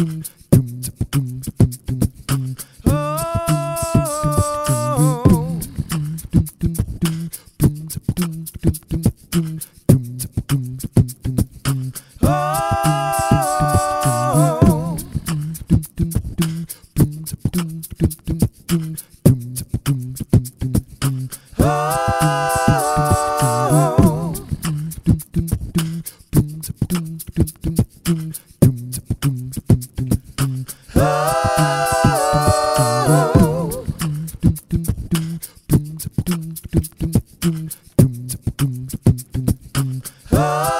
Oh, Oh.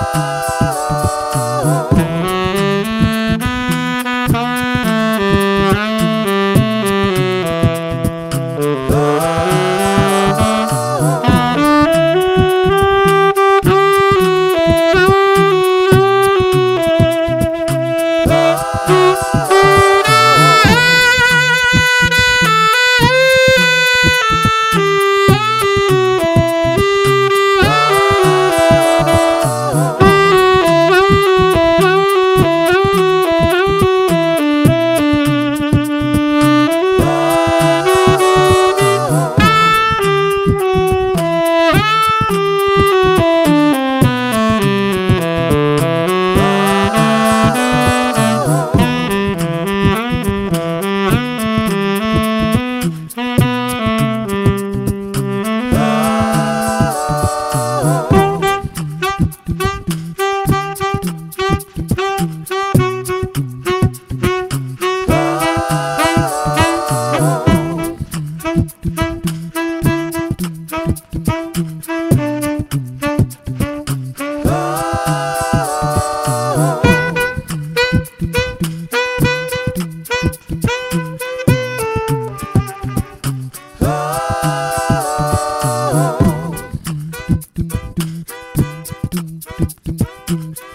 Mm-hmm.